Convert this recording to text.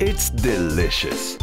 It's delicious.